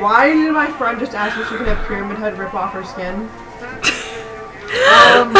Why did my friend just ask if she could have Pyramid Head rip off her skin? Um,